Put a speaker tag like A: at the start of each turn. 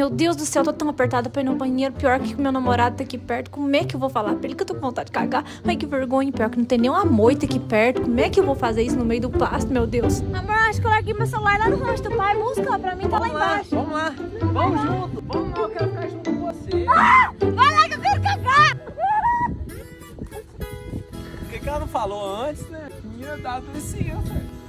A: Meu Deus do céu, tô tão apertada pra ir no banheiro. Pior que o meu namorado tá aqui perto. Como é que eu vou falar pra ele que eu tô com vontade de cagar? Ai, que vergonha. Pior que não tem nem uma moita aqui perto. Como é que eu vou fazer isso no meio do pasto, meu Deus?
B: Amor, acho que eu larguei meu celular lá no rosto. do pai. Busca, pra mim tá lá
C: Vamos lá,
B: embaixo.
C: vamos lá. Vamos junto. Vamos lá, eu quero ficar junto com você.
B: Ah, vai lá que eu quero cagar.
C: Por que, que ela não falou antes, né? Minha Tinha dado velho.